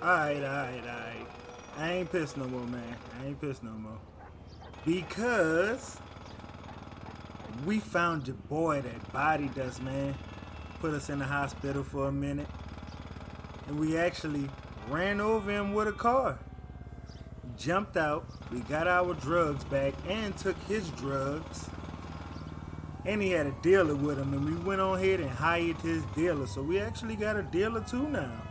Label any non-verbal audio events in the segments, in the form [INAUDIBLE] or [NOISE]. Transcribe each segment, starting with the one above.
Alright, alright, alright. I ain't pissed no more, man. I ain't pissed no more. Because we found your boy that bodied us, man. Put us in the hospital for a minute. And we actually ran over him with a car. Jumped out. We got our drugs back and took his drugs. And he had a dealer with him, and we went on ahead and hired his dealer. So we actually got a dealer too now.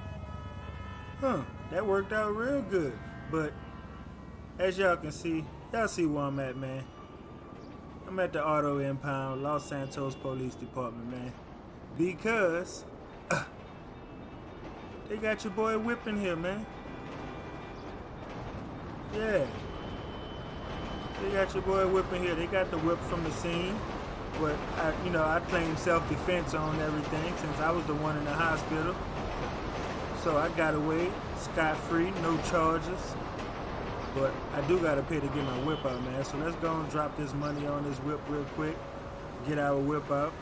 Huh, that worked out real good. But as y'all can see, y'all see where I'm at, man. I'm at the auto impound, Los Santos Police Department, man. Because uh, [CLEARS THROAT] they got your boy whipping here, man. Yeah. They got your boy whipping here. They got the whip from the scene. But, I, you know, I claim self-defense on everything since I was the one in the hospital. So I got away scot-free, no charges. But I do gotta pay to get my whip out, man. So let's go and drop this money on this whip real quick. Get our whip out.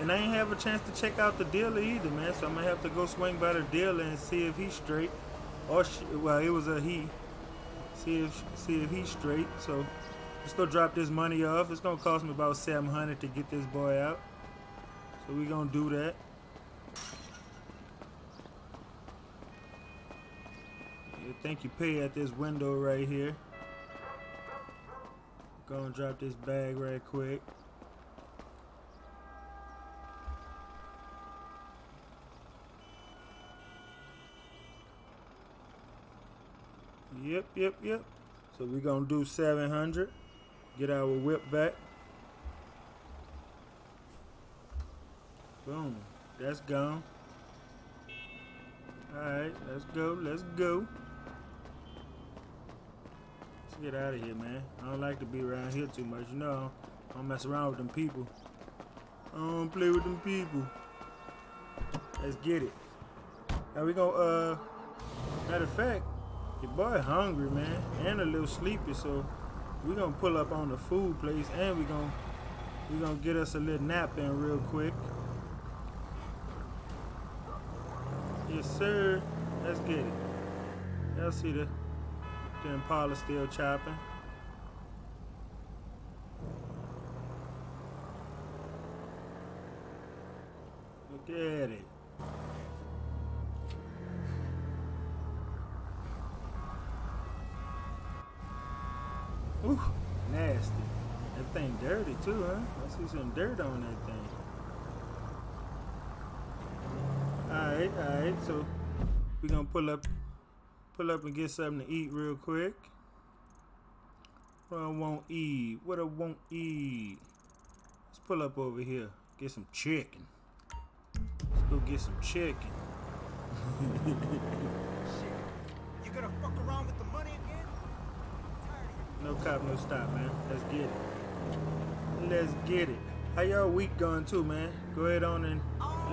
And I ain't have a chance to check out the dealer either, man. So I'm gonna have to go swing by the dealer and see if he's straight. Or, she, well, it was a he. See if see if he's straight. So let's go drop this money off. It's gonna cost me about 700 to get this boy out. So we gonna do that. Think you pay at this window right here. Go and drop this bag right quick. Yep, yep, yep. So we're gonna do 700. Get our whip back. Boom. That's gone. Alright, let's go, let's go. Get out of here, man. I don't like to be around here too much, you know. I don't mess around with them people. I don't play with them people. Let's get it. Now we gonna, uh, matter of fact, your boy hungry, man, and a little sleepy, so we gonna pull up on the food place, and we gonna we gonna get us a little nap in real quick. Yes, sir. Let's get it. Y'all see the the Impala still chopping. Look at it. Ooh, nasty. That thing dirty too, huh? I see some dirt on that thing. Alright, alright, so we're gonna pull up pull up and get something to eat real quick. What I won't eat, what I won't eat. Let's pull up over here, get some chicken. Let's go get some chicken. Shit. [LAUGHS] You gonna fuck around with the money again? No cop, no stop, man. Let's get it. Let's get it. How y'all week going too, man? Go ahead on and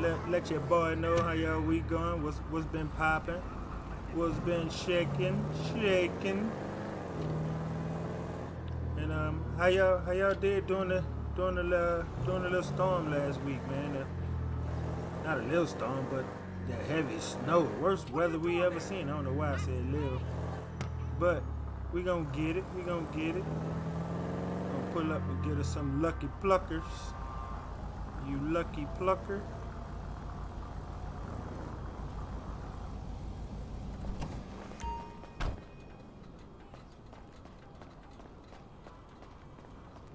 let let your boy know how y'all week going. What's what's been popping? What's been shaking, shaking. And um, how y'all how y'all did during the during the uh, during the little storm last week, man? Uh, not a little storm, but the heavy snow. Worst weather we ever seen. I don't know why I said little, but we gonna get it. We gonna get it. Gonna pull up and get us some lucky pluckers. You lucky plucker.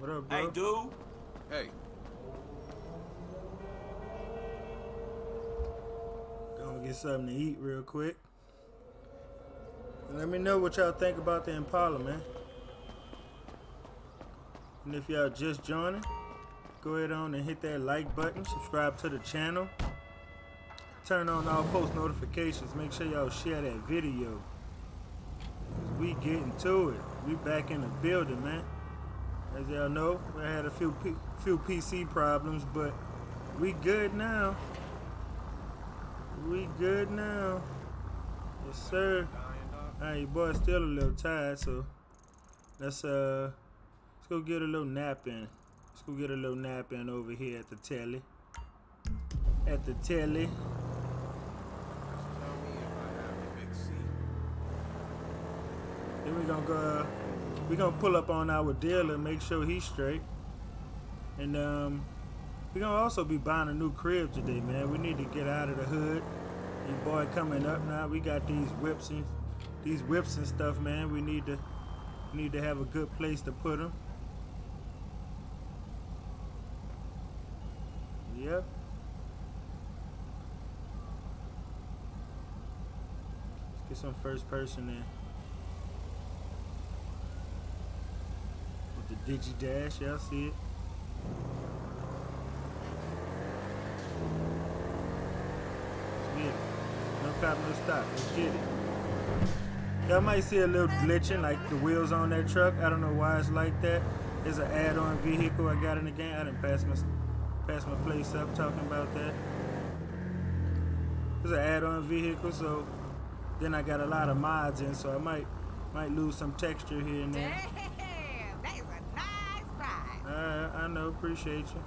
What up, bro? Hey, dude. Hey, Gonna get something to eat real quick. And let me know what y'all think about the Impala, man. And if y'all just joining, go ahead on and hit that like button, subscribe to the channel, turn on all post notifications, make sure y'all share that video. 'Cause we getting to it. We back in the building, man. As y'all know, we had a few P few PC problems, but we good now. We good now. Yes, sir. Alright, your boy's still a little tired, so let's uh let's go get a little nap in. Let's go get a little nap in over here at the telly. At the telly. tell me if I have a big C. Then we gonna go. Uh, we gonna pull up on our dealer, make sure he's straight, and um, we gonna also be buying a new crib today, man. We need to get out of the hood. Your boy coming up now. We got these whips and these whips and stuff, man. We need to we need to have a good place to put them. Let's get some first person in. With the Digi Dash, y'all see it. Let's get it. No cop, no stop. Let's get it. Y'all might see a little glitching, like the wheels on that truck. I don't know why it's like that. It's an add-on vehicle I got in the game. I didn't pass my pass my place up talking about that. It's an add-on vehicle, so then I got a lot of mods in, so I might might lose some texture here and there. I know, appreciate you.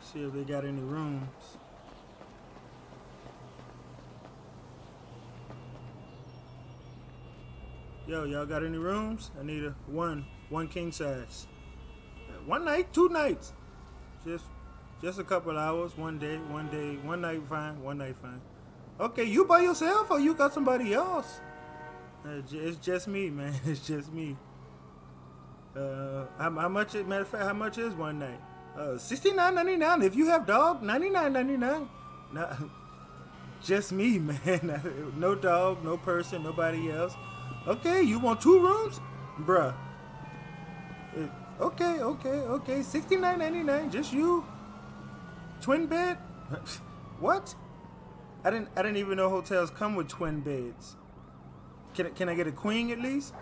See if they got any rooms. Yo, y'all got any rooms? I need a one, one king size. One night, two nights. Just just a couple hours, one day, one day, one night fine, one night fine. Okay, you by yourself or you got somebody else? Uh, It's just me, man. [LAUGHS] It's just me. Uh, how, how much? Matter of fact, how much is one night? Uh, sixty nine ninety nine. If you have dog, ninety nine ninety nine. No, [LAUGHS] just me, [LAUGHS] man. no dog, no person, nobody else. Okay, you want two rooms, bruh? Uh, Okay, okay, okay. Sixty nine ninety nine. Just you. Twin bed? what? I didn't. I didn't even know hotels come with twin beds. Can I, can I get a queen at least?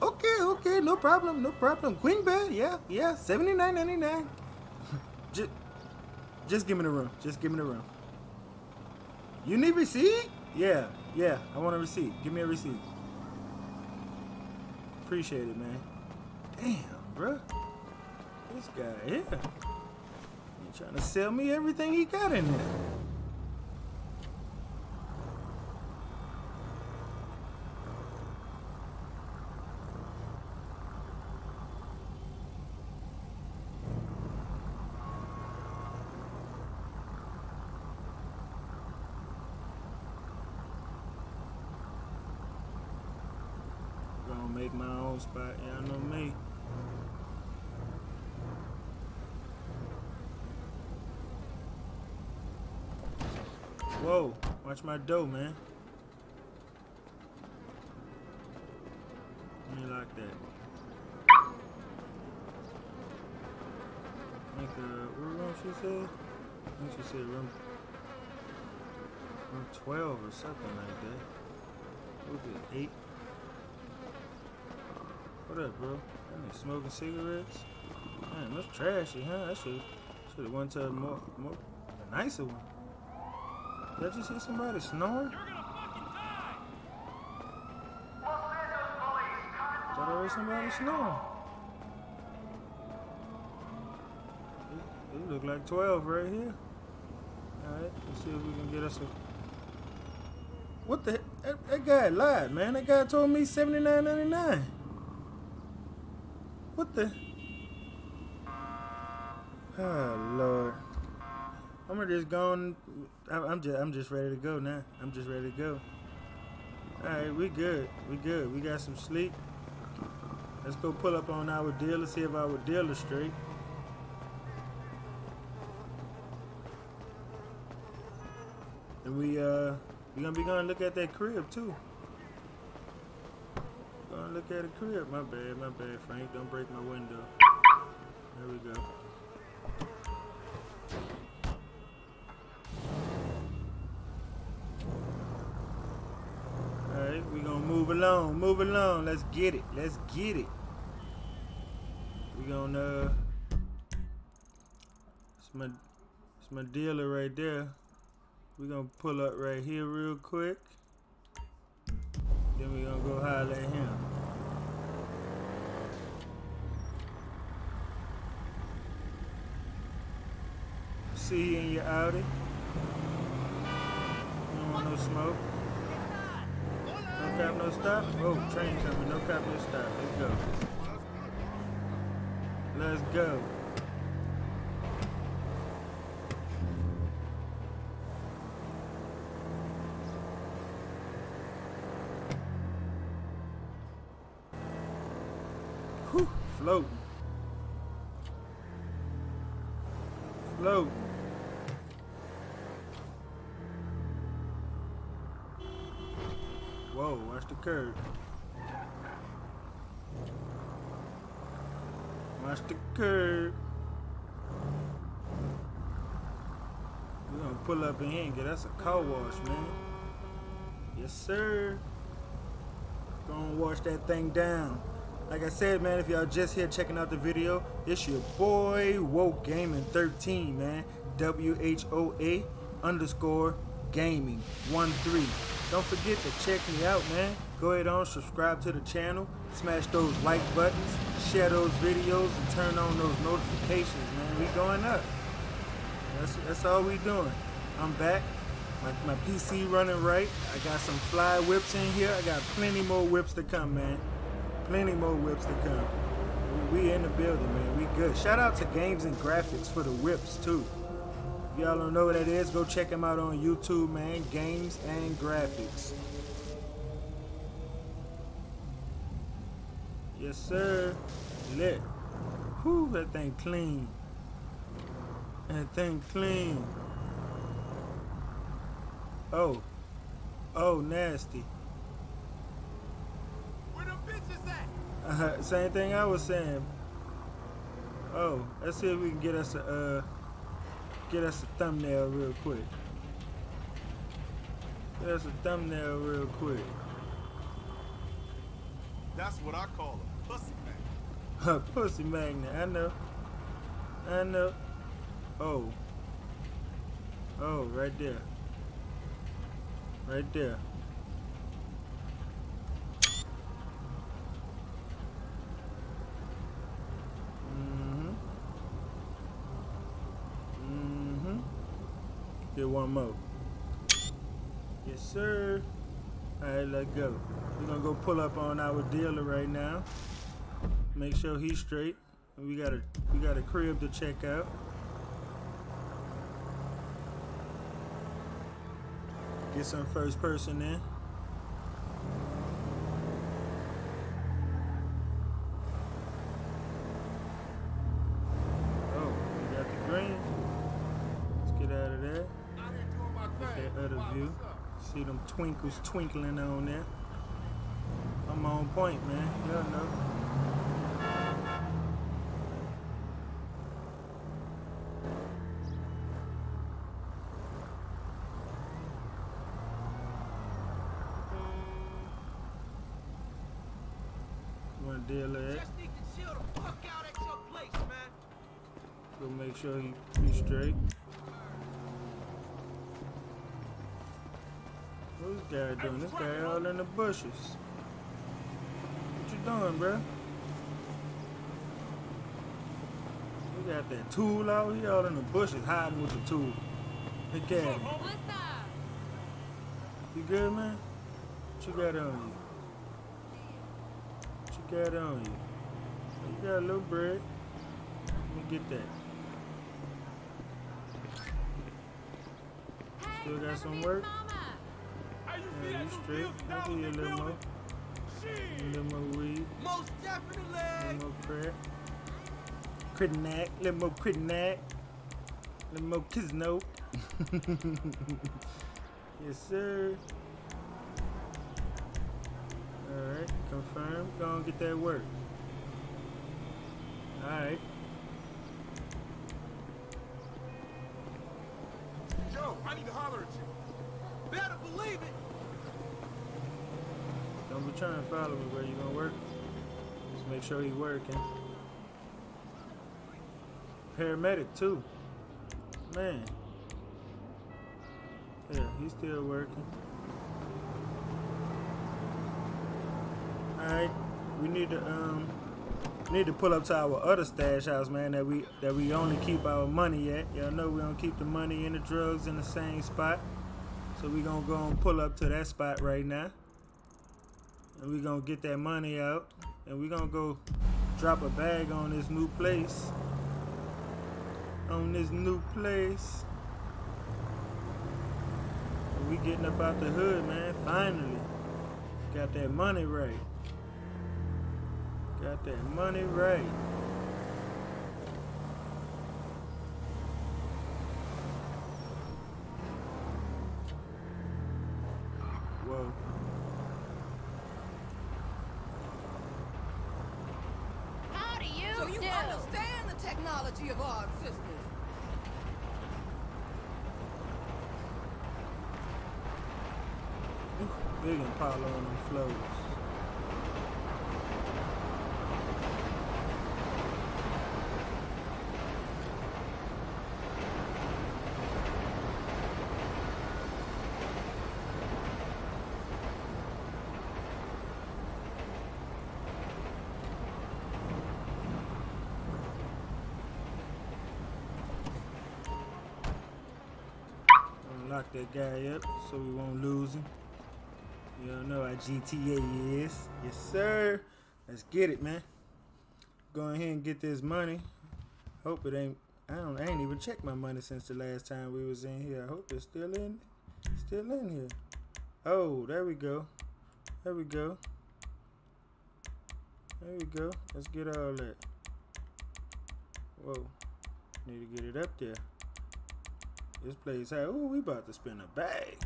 Okay, okay, no problem, no problem. Queen bed, yeah, yeah, seventy nine ninety nine. [LAUGHS] just, just give me the room. Just give me the room. You need receipt? Yeah, yeah. I want a receipt. Give me a receipt. Appreciate it, man. Damn, bruh. This guy here. He trying to sell me everything he got in there. Gonna make my own spot, y'all know me. Whoa, watch my dough, man. Let me lock that. Make a, what room she said? I think she said room, room 12 or something like that. What was it, 8? What up, bro? That nigga smoking cigarettes? Man, that's trashy, huh? I should should have went to a more, more a nicer one. Did I just hear somebody snoring? Thought I heard somebody snoring. It, it look like 12 right here. Alright, let's see if we can get us a. What the? That, that guy lied, man. That guy told me seventy nine ninety nine. What the? Oh Lord. I'm gonna just go on. I'm I'm just I'm just ready to go now. I'm just ready to go. All right, we good. We good. We got some sleep. Let's go pull up on our dealer, see if our dealer's straight. And we uh we gonna be gonna look at that crib too. Gonna look at a crib. My bad, my bad, Frank. Don't break my window. There we go. Alright, we gonna move along, move along. Let's get it. Let's get it. We gonna uh it's my it's my dealer right there. we gonna pull up right here real quick. Then we gonna go holler at him. See you in your Audi. You don't want no smoke. No cap, no stop. Oh, train coming. No cap, no stop. Let's go. Let's go. Whew, floating. Floating. Whoa, watch the curve. Watch the curve. We're gonna pull up in here and get us a car wash, man. Yes, sir. Gonna wash that thing down. Like I said, man, if y'all just here checking out the video, it's your boy Whoa Gaming 13, man. W H O A underscore gaming 1 3. Don't forget to check me out, man. Go ahead on, subscribe to the channel, smash those like buttons, share those videos, and turn on those notifications, man. We going up. That's, that's all we doing. I'm back. My, my PC running right. I got some fly whips in here. I got plenty more whips to come, man. Plenty more whips to come. We, we in the building, man. We good. Shout out to Games and Graphics for the whips, too. If y'all don't know what that is, go check him out on YouTube, man. Games and Graphics. Yes, sir. Lit. Whew, that thing clean. That thing clean. Oh. Oh, nasty. Where the bitches at? Uh, same thing I was saying. Oh, let's see if we can get us a uh, get us a thumbnail real quick. Get us a thumbnail real quick. That's what I call a pussy man. Pussy magnet. I know. I know. Oh. Oh, right there. Right there. One more. Yes, sir. Alright, let's go. We're gonna go pull up on our dealer right now. Make sure he's straight. We got a we got a crib to check out. Get some first person in. Oh, we got the green. Let's get out of there. Out here doing my thing. That other Wow, view. what's up? See them twinkles twinkling on there. I'm on point, man. Y'all know. Wanna deal with that? Just need to chill the fuck out at your place, man. Go make sure he be straight. This guy doing? This guy all in the bushes. What you doing, bruh? He got that tool out. He all in the bushes hiding with the tool. Look at him. You good, man? What you got on you? What you got on you? You got a little bread. Let me get that. Still got some work? Mama? How you Yeah, feel? you straight. I'll you a little more. A little more weed. Most A definitely. little more crack. Critinac. A little more critinac. A little more kizno. [LAUGHS] yes, sir. Alright, confirm. Go and get that work. Alright. Joe, I need to holler at you. Better believe it. Don't be trying to follow me where you gonna work. Just make sure he working. Paramedic too. Man. Yeah, he's still working. Alright, we need to um need to pull up to our other stash house, man, that we that we only keep our money at. Y'all know we don't keep the money and the drugs in the same spot. So we gonna go and pull up to that spot right now. And we gonna get that money out. And we're gonna go drop a bag on this new place. On this new place. And we getting up out the hood, man. Finally. Got that money right. Got that money right. Whoa. How do you So you do? understand the technology of our existence. Big Impala on them. Gonna lock that guy up so we won't lose him. Know how GTA is. Yes, sir. Let's get it, man. Go ahead and get this money. Hope it ain't. I don't. I ain't even checked my money since the last time we was in here. I hope it's still in. Still in here. Oh, there we go. There we go. There we go. Let's get all that. Whoa. Need to get it up there. This place, ooh, we about to spin a bag.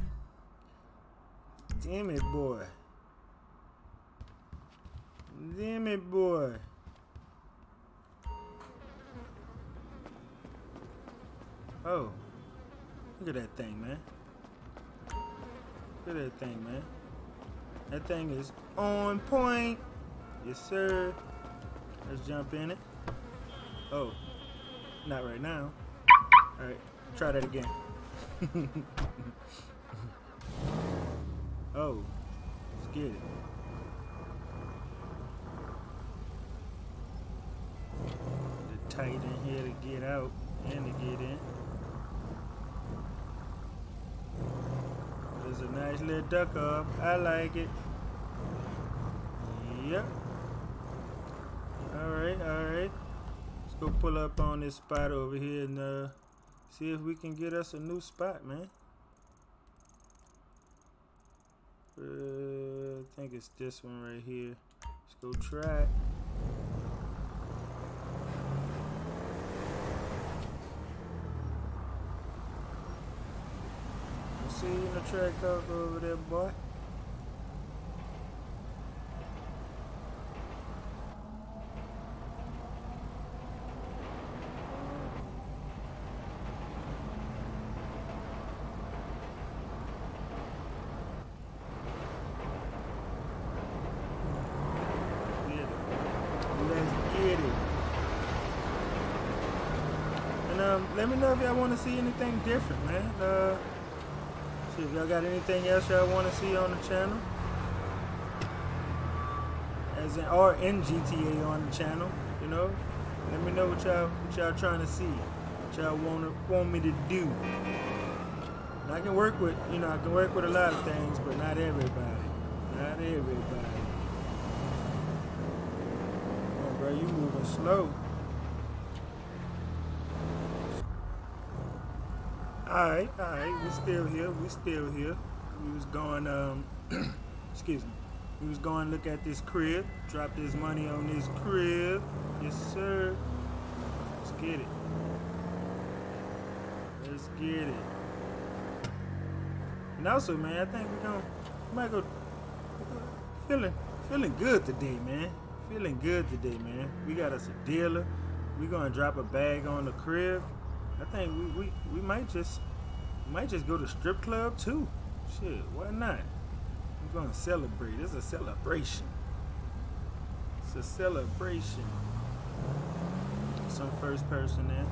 Damn it, boy. Damn it, boy. Oh. Look at that thing, man. Look at that thing, man. That thing is on point. Yes, sir. Let's jump in it. Oh. Not right now. Alright. Try that again. [LAUGHS] oh. Let's get it. The tight in here to get out and to get in. There's a nice little duck up. I like it. Yep. Alright, alright. Let's go pull up on this spot over here and uh, see if we can get us a new spot, man. Uh, I think it's this one right here. Let's go track. see you in the track up over there, boy. Get it. Let's get it. And um, let me know if y'all want to see anything different, man. Uh, see if y'all got anything else y'all want to see on the channel, as in or in GTA on the channel. You know, let me know what y'all what y'all trying to see, what y'all want want me to do. And I can work with, you know, I can work with a lot of things, but not everybody. Not everybody. On, bro, you moving slow. Alright, alright, we still here, we still here. We was going, um, [CLEARS THROAT] excuse me. We was going look at this crib, drop this money on this crib. Yes, sir. Let's get it. Let's get it. And also, man, I think we're gonna, we might go, feeling, feeling good today, man. Feeling good today, man. We got us a dealer. We're gonna drop a bag on the crib. I think we, we, we might just might just go to strip club too. Shit, why not? We're gonna celebrate. It's a celebration. It's a celebration. Some first person there.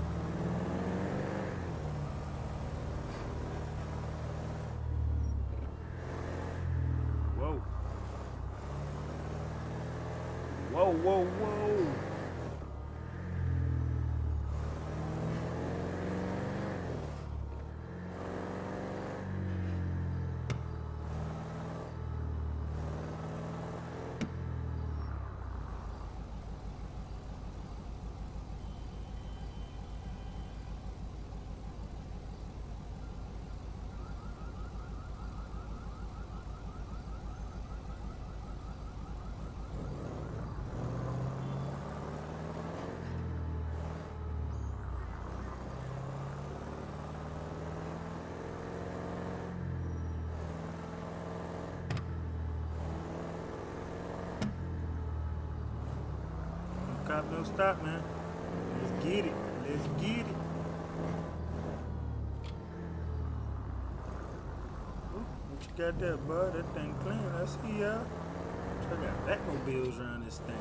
Whoa. Whoa, whoa, whoa. No stop, man. Let's get it. Let's get it. Ooh, what you got there, bud? That thing clean. I see y'all. I got Batmobiles around this thing.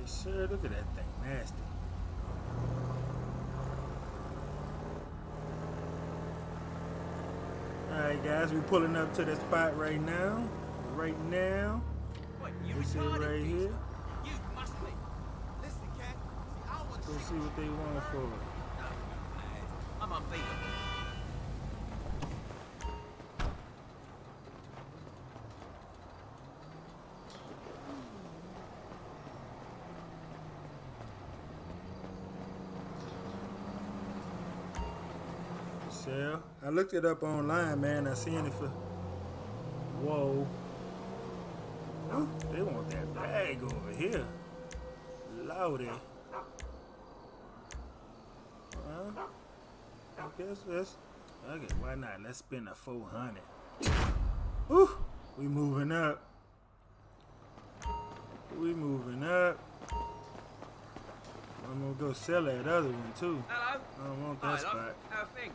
Yes, sir. Look at that thing. Nasty. Alright, guys. We're pulling up to the spot right now. Right now. What, you This it right here. You must be. Listen, cat. See, I want Go you- see what they want for it. Sell. I looked it up online, man. I seen it for. Whoa. Ooh, they want that bag over here. Loudy. Well, I guess that's. Okay, why not? Let's spend a 400. Whew, we moving up. We moving up. I'm gonna go sell that other one too. Hello? I don't want that spot. How things?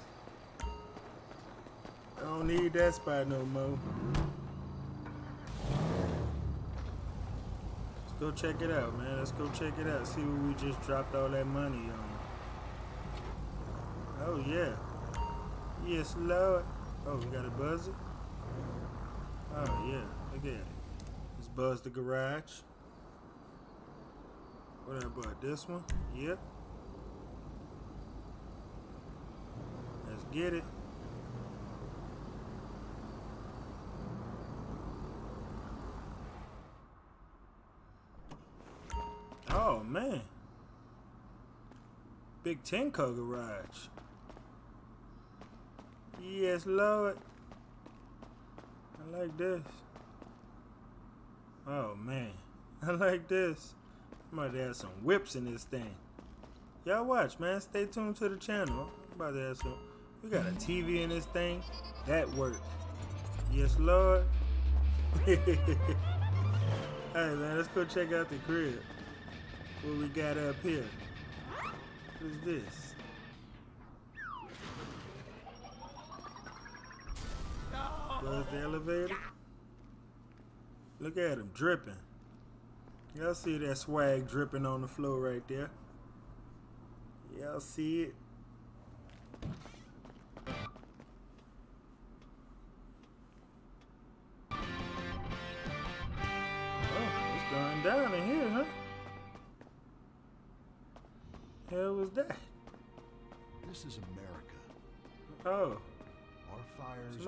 I don't need that spot no more. Let's go check it out, man. Let's go check it out. See what we just dropped all that money on. Oh yeah. Yes, Lord. Oh, we got a buzzer? Oh yeah. Look at it. Let's buzz the garage. What about this one? Yep. Let's get it. Oh man. Big ten car garage. Yes, Lord. I like this. Oh man. [LAUGHS] I like this. I'm about have some whips in this thing. Y'all watch, man. Stay tuned to the channel. I'm about to have some. We got a TV in this thing. That worked. Yes, Lord. [LAUGHS] hey man, let's go check out the crib. What we got up here? What is this? There's the elevator. Look at him dripping. Y'all see that swag dripping on the floor right there? Y'all see it?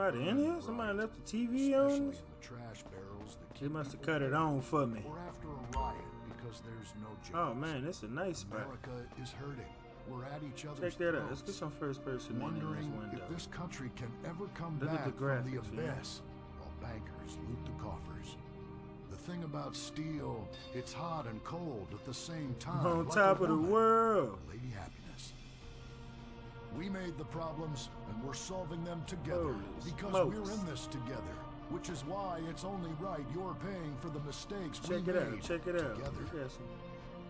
Somebody in here? Somebody left the TV on? the trash barrels They must have cut it on for me. We're after a riot because there's no jobs. Oh man, this is a nice spot. America is hurting. We're at each other's Check that out. Let's get some first person in this wondering if this country can ever come Look back the from the graphics, abyss while bankers loot the coffers. The thing about steel, it's hot and cold at the same time. On like top of the world. Lady Happiness. We made the problems and we're solving them together Holy because smokes. we're in this together. Which is why it's only right you're paying for the mistakes Check we it out. Check it out. together.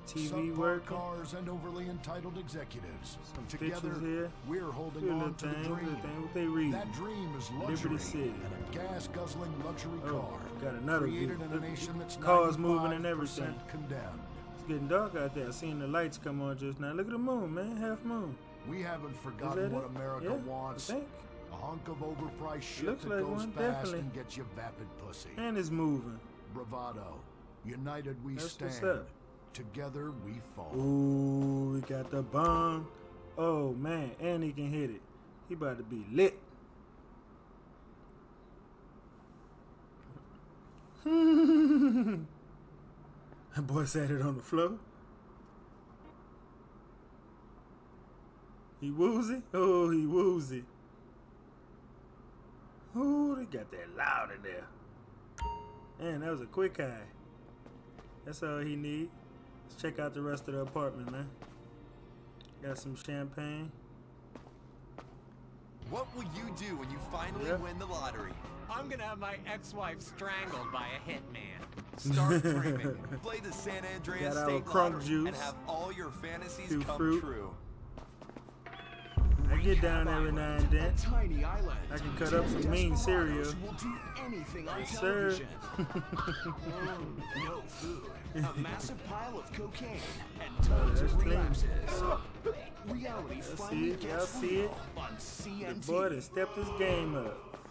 Some TV working. cars and overly entitled executives. Some Together, here. we're holding on to the dream. little things. What they reading? That dream is Liberty luxury City. and a gas-guzzling luxury Oh, car. got another view. created in a nation that's cars moving and 95% everything. Condemned. It's getting dark out there. I seen the lights come on just now. Look at the moon, man. Half moon. We haven't forgotten what? America yeah, wants. A hunk of overpriced shit Looks that like goes one, fast definitely. and gets you vapid pussy. And it's moving. Bravado. United we That's what's stand. up. Together we fall. Ooh, we got the bomb. Oh man, and he can hit it. He about to be lit. [LAUGHS] That boy sat it on the floor. He woozy? Oh, he woozy. Ooh, they got that loud in there. Man, that was a quick eye. That's all he need. Let's check out the rest of the apartment, man. Got some champagne. What will you do when you finally Yeah. win the lottery? I'm gonna have my ex-wife strangled by a hitman. Start [LAUGHS] dreaming. Play the San Andreas State Lottery juice. and have all your fantasies Two come fruit. true. Get down every now and then. Tiny island. I can cut up some mean cereal. Desperados Will do anything on Yes, sir. no food. A massive pile of cocaine and tons of relapses. Reality finally see it? Gets see real it? on The boy done stepped his game up.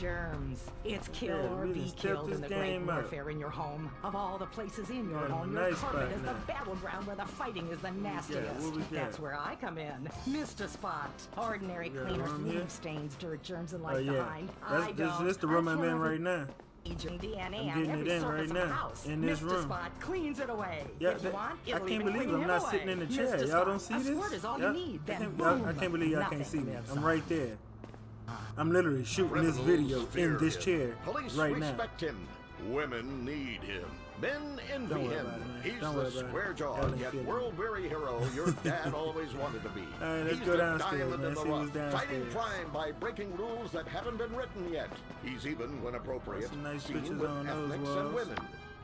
Germs. It's kill Yeah, or be killed in the great game up. warfare in your home. Of all the places in your a home, your carpet is the battleground where the fighting is the nastiest. got? That's where I come in. Mr. Spot. Ordinary cleaners leave stains, dirt, germs, and Oh life yeah, behind. that's I this, don't. this the room I'm in right now. DNA I'm getting it in right now, house. in this Mr. room. Spot cleans it away. Yeah, if you that- want, I can't believe I'm not away. sitting in the chair. Y'all don't see this? is all Y'all-. I can't, I can't believe y'all can't see me. I'm right there. I'm literally shooting this video in this chair Police right now. respect him. Women need him. Men envy him. it. He's Don't the square jawed yet world weary hero your [LAUGHS] dad always wanted to be. All right, let's He's go the downstairs, diamond man. in the See what's rough, fighting downstairs. crime by breaking rules that haven't been written yet. He's even, when appropriate, Some nice seen with on those ethnics walls. and women.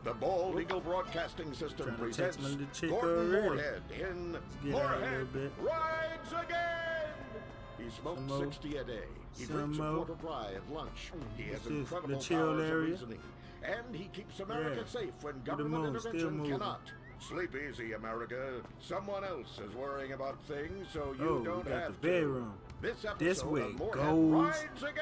The Bald Eagle Broadcasting System Trying to text presents me the chick Gordon. Moorhead in a Moorhead little bit. Rides Again! He smokes Some 60 a day. He drinks a more. quart at lunch. He has This incredible powers of reasoning. And he keeps America Yeah. safe when government intervention cannot. Sleep easy, America. Someone else is worrying about things, so you Oh, don't got the have bedroom. to. This episode This way of goes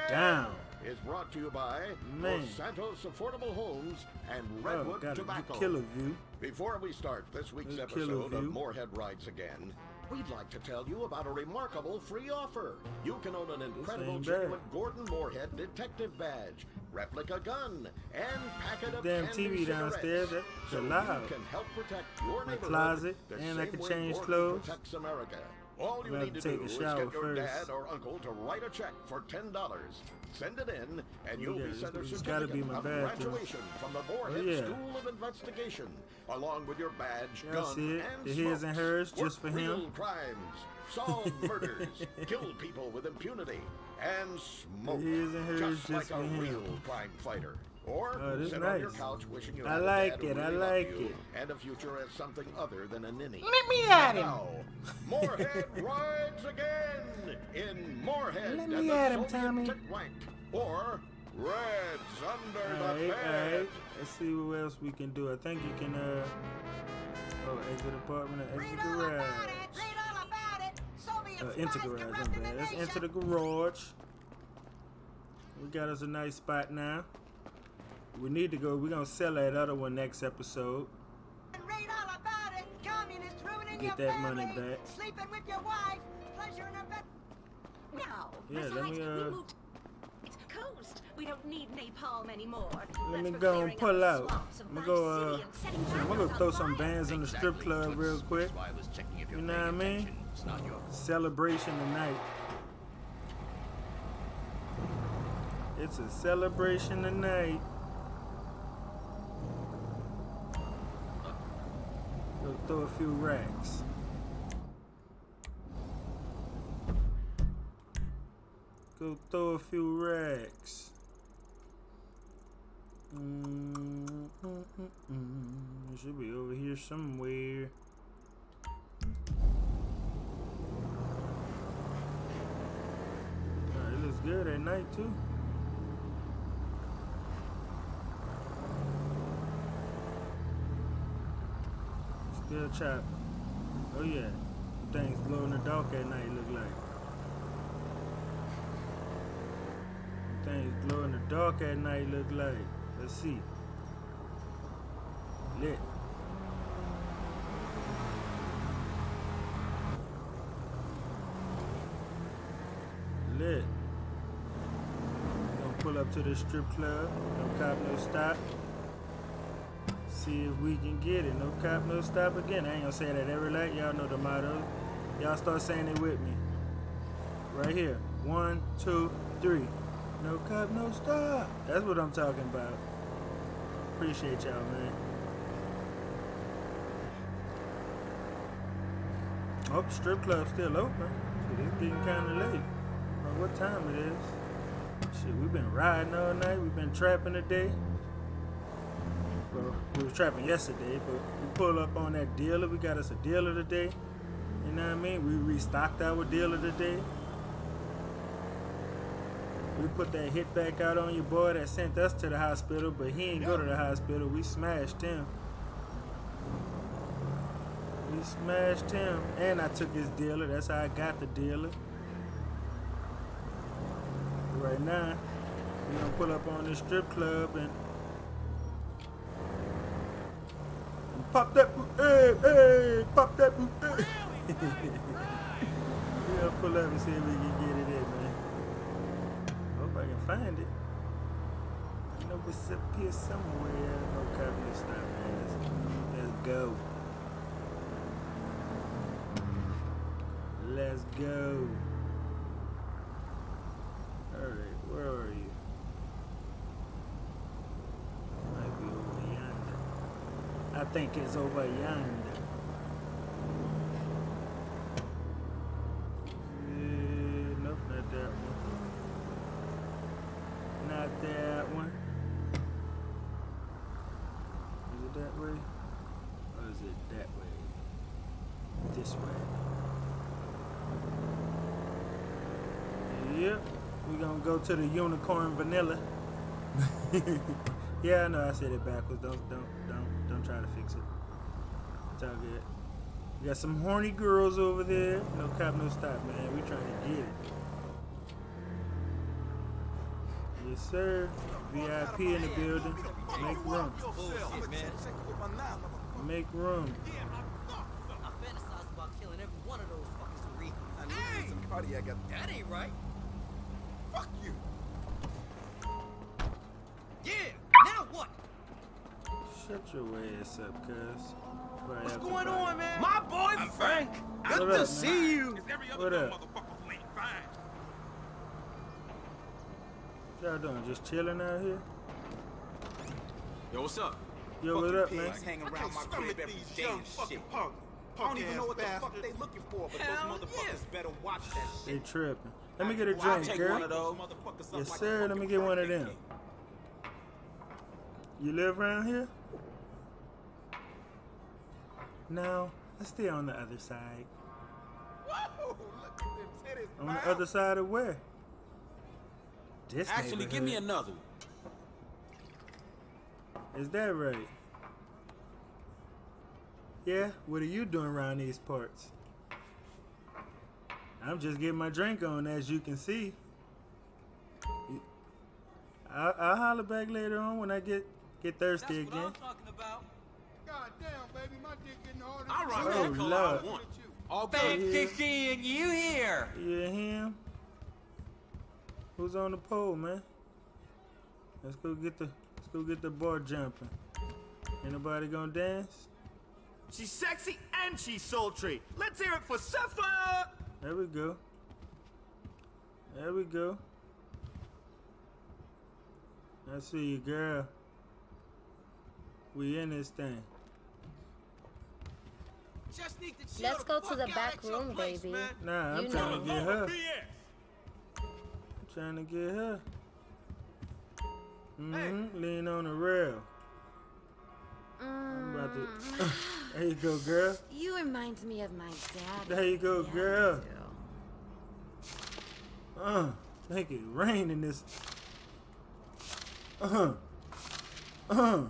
down. is brought to you by Man. Los Santos Affordable Homes and Oh, Redwood got Tobacco. good killer view. Before we start this week's Good episode of. Moorhead Rides Again, we'd like to tell you about a remarkable free offer. You can own an incredible genuine Gordon Moorhead detective badge, replica gun, and packet of Damn TV downstairs, cigarettes. that- so loud. you can help protect your My closet, the and I can change Gordon clothes. protects America. All you need to do a is get your first. dad or uncle to write a check for ten dollars. Send it in, and you'll yeah, be sent a it's- it's gotta be certificate my of graduation from the Moorhead oh, yeah. School of Investigation, along with your badge, Y'all gun, it? and The his and hers just for real him. crimes, solve [LAUGHS] murders, kill people with impunity, and smoke his and hers just, just like for a him. real crime fighter. Or Oh, this sit on your couch wishing you I like dad it, I really loved like you it. And a future as something other than a ninny. Let me at him. Now, Moorhead [LAUGHS] rides again in Moorhead Let me at him, Tommy. Titwank, or Reds under Alright, the bed. alright. Let's see what else we can do. I think you can, uh, oh, exit apartment or exit Read garage. it. Read all about it. Soviet Uh, enter spies garage, I'm corrupting bad. the Let's enter the garage. We got us a nice spot now. We need to go. We're gonna sell that other one next episode. Read all about it. Communists ruining Get your that money back. Sleeping with your wife. Pleasure in a bed. No. Yeah, let Besides, me, we uh, moved to the coast. We don't need napalm anymore. Let me That's for go and pull out. I'm gonna go. Uh, I'm gonna go throw some fire. bands in the strip club real quick. That's why I was checking if You know what I mean? attention. It's not your Celebration tonight. It's a celebration tonight. Throw a few racks. Go throw a few racks. Mm, mm, should be over here somewhere. Alright, it looks good at night too. Still chop. Oh yeah. Things glow in the dark at night look like. Things glow in the dark at night look like. Let's see. Lit. Lit. Gonna pull up to the strip club. No cop, no stop. See if we can get it. No cop, no stop again. I ain't gonna say that every light. Y'all know the motto. Y'all start saying it with me. Right here. One, two, three. No cop, no stop. That's what I'm talking about. Appreciate y'all, man. Oh, strip club still open. It's getting kind of late. What time it is. Shit, we've been riding all night. We've been trapping today. Well, we was trapping yesterday, but we pull up on that dealer. We got us a dealer today. You know what I mean? We restocked our dealer today. We put that hit back out on your boy that sent us to the hospital, but he ain't go to the hospital. We smashed him. We smashed him. And I took his dealer. That's how I got the dealer. Right now, we gonna pull up on this strip club and Pop that boot, hey, eh, eh, hey, pop that boot, eh. hey. we'll pull up and see if we can get it in, man. Hope I can find it. I know it's up here somewhere. No copy stop, man. Let's, let's go. Let's go. Alright, where are you? Might be over yonder. I think it's over yonder. Nope, not that one. Not that one. Is it that way? Or is it that way? This way. Yep. We're gonna go to the unicorn vanilla. [LAUGHS] yeah, I know I said it backwards. Don't don't try to fix it. It's all good. We got some horny girls over there. No cop, no stop, man. We trying to get it. Yes, sir. VIP in the building. Make room. Make room. I fantasize about killing every one of those fuckers. I need some cardiac. That ain't right. Fuck you. Yeah. Now what? Shut your ass up, cuz. What's going on, man? My boy Frank. What Good up, to man? see you. What up? What y'all doing? Just chilling out here? Yo, what's up? Yo, what up, man? Pigs hang around my crib every day and shit. Punk, I don't even know what the fuck bastard. they looking for, but Hell those motherfuckers better watch that shit. They tripping. Let me get a drink, girl. one of those motherfuckers up Yes, sir. Let me get one of birthday them. Cake. You live around here? No, I stay on the other side. Whoa, look at them titties, On man. the other side of where? This Actually, give me neighborhood. another. Is that right? Yeah, what are you doing around these parts? I'm just getting my drink on, as you can see. I'll, I'll holler back later on when I get get thirsty That's what again. I'm talking about. God damn, baby, my dick getting harder. I'll Oh, that color I Lord. want. All Thank good. you seeing you here. You him? Who's on the pole, man? Let's go get the let's go get the bar jumping. Ain't nobody gonna dance? She's sexy and she's sultry. Let's hear it for Sapphire. There we go. There we go. I see you, girl. We in this thing. Just need to Let's go to the back room, place, baby. man. Nah, I'm You trying to get her. I'm trying to get her. Mm-hmm. Lean on the rail. I'm about to. [LAUGHS] there you go, girl. You remind me of my dad. There you go, Yeah, girl. I do. Uh, make it rain in this. Uh, uh, uh.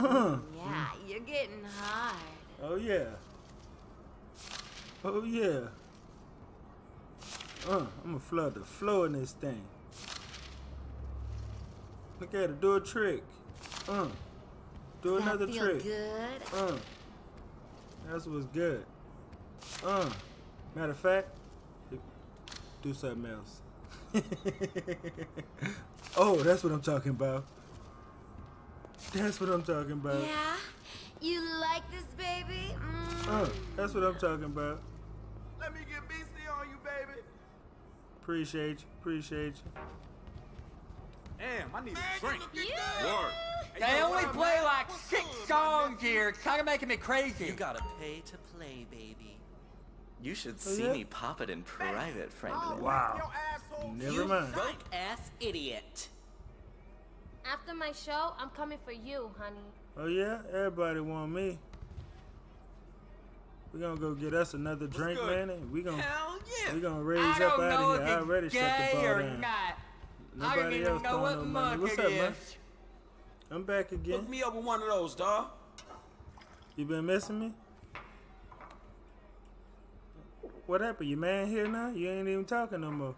Yeah, you're getting hard. Oh yeah. Oh yeah. Uh, I'm gonna flood the floor in this thing. Look at it, do a trick. Uh, do Does another trick. good? Uh, that's what's good. Uh, matter of fact, do something else. [LAUGHS] oh, that's what I'm talking about. That's what I'm talking about. Yeah? You like this, baby? Mm. Oh, that's what I'm talking about. Let me get BC on you, baby. Appreciate you. Appreciate you. Damn, I need a drink. Work. They only play like six songs here. It's kind of making me crazy. You gotta pay to play, baby. You should Oh, see yeah? me pop it in private, Franklin. Wow. Never you mind. broke ass idiot. After my show, I'm coming for you, honey. Oh yeah, everybody want me. We gonna go get us another drink, good? man. and We gonna Hell yeah. we gonna raise I up don't out know of if here. I already shut the gay bar or down. not. I Nobody don't even else know throwing what no money. month What's it up, man? is. I'm back again. Hook me up with one of those, dawg. You been missing me? What happened? Your man here now? You ain't even talking no more.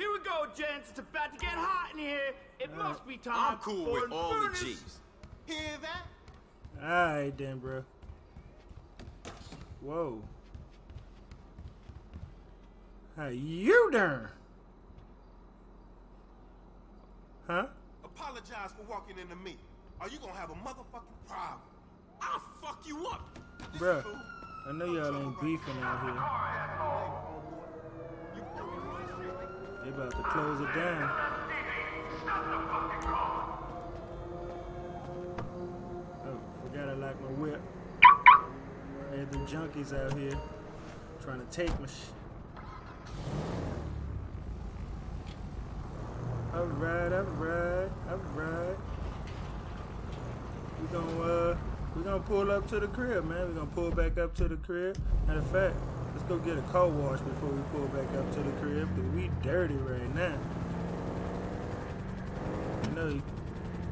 Here we go, gents. It's about to get hot in here. It must be time I'm cool for with an all the furnace. G's. Hear that? Alright then, bro. Whoa. How you doing? Huh? Apologize for walking into me. Are you gonna have a motherfucking problem. I'll fuck you up. Bruh, I know y'all ain't beefing out here. They about to close it down. Oh, forgot I locked my whip. I had them junkies out here trying to take my shit. Alright, alright, alright. We gonna uh we gonna pull up to the crib, man. We gonna pull back up to the crib. Matter of fact, let's go get a car wash before we pull back up to the crib, cause we dirty right now. You know, you,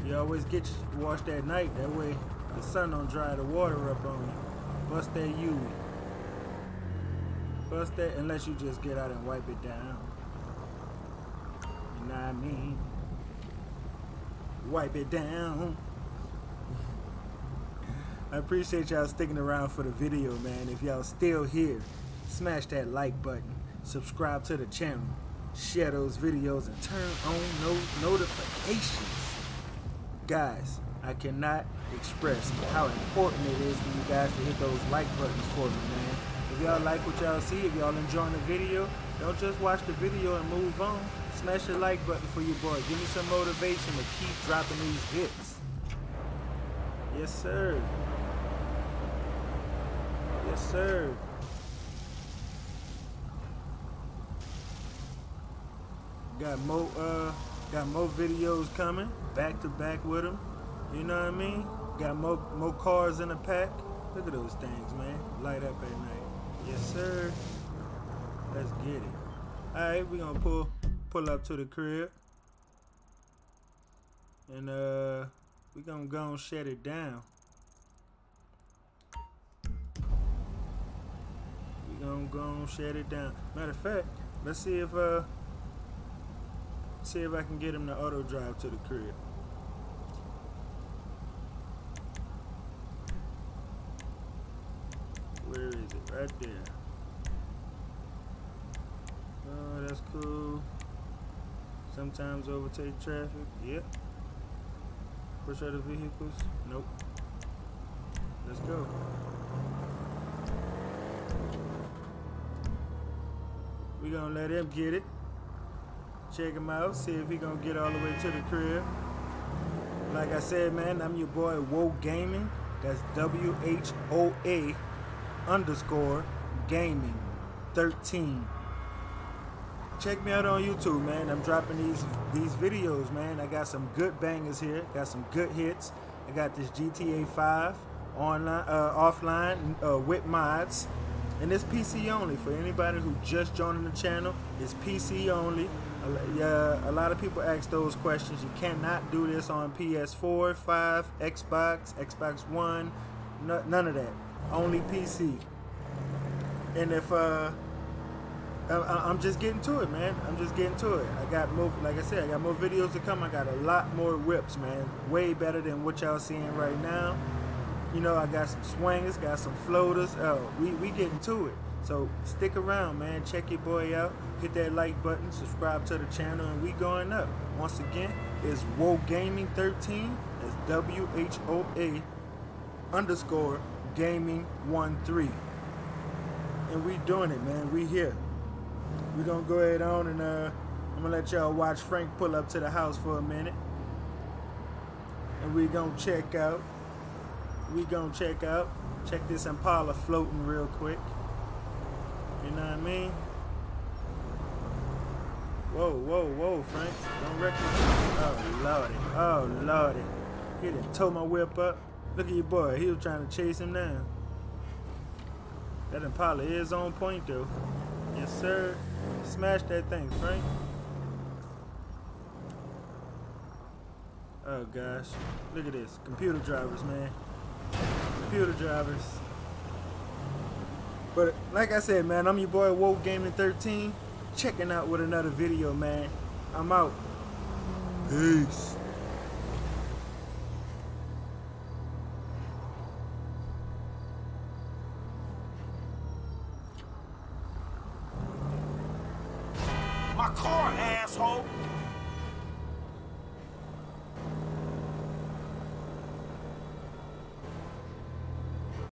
you always get washed at night. That way, the sun don't dry the water up on you. Bust that UV. Bust that, unless you just get out and wipe it down. You know what I mean? Wipe it down. [LAUGHS] I appreciate y'all sticking around for the video, man. If y'all still here, smash that like button, subscribe to the channel, share those videos, and turn on those notifications. Guys, I cannot express how important it is for you guys to hit those like buttons for me, man. If y'all like what y'all see, if y'all enjoying the video, don't just watch the video and move on. Smash the like button for your boy. Give me some motivation to keep dropping these hits. Yes, sir. Yes, sir. Got more, uh, got more videos coming, back to back with them. You know what I mean? Got more, more cars in the pack. Look at those things, man. Light up at night. Yes, sir. Let's get it. All right, we gonna pull, pull up to the crib, and uh, we gonna go and shut it down. We gonna go and shut it down. Matter of fact, let's see if uh, see if I can get him to auto drive to the crib. Where is it? Right there. Oh, that's cool. Sometimes overtake traffic. Yep. Push other vehicles. Nope. Let's go. We gonna let him get it. Check him out. See if he gonna get all the way to the crib. Like I said, man, I'm your boy Whoa Gaming. That's W H O A underscore gaming 13. Check me out on YouTube, man. I'm dropping these these videos, man. I got some good bangers here. Got some good hits. I got this GTA 5 online, uh, offline uh, with mods, and it's PC only for anybody who just joining the channel. It's PC only. Yeah, a lot of people ask those questions. You cannot do this on PS4, 5, Xbox, Xbox One, no, none of that. Only PC. And if uh, I- I'm just getting to it, man. I'm just getting to it. I got more, like I said, I got more videos to come. I got a lot more whips, man. Way better than what y'all seeing right now. You know, I got some swingers, got some floaters. Oh, we we getting to it. So stick around, man. Check your boy out. Hit that like button, subscribe to the channel, and we going up. Once again, it's Whoa Gaming 13. It's W H O A underscore gaming one three. And we doing it, man. We here. We gonna go ahead on and uh, I'm gonna let y'all watch Frank pull up to the house for a minute, and we gonna check out. We gonna check out. Check this Impala floating real quick. You know what I mean? Whoa, whoa, whoa, Frank. Don't wreck me. Oh, lordy. Oh, lordy. He done tore my whip up. Look at your boy. He was trying to chase him down. That Impala is on point, though. Yes, sir. Smash that thing, Frank. Oh, gosh. Look at this. Computer drivers, man. Computer drivers. But like I said, man, I'm your boy Whoa Gaming 13. Checking out with another video, man. I'm out. Peace.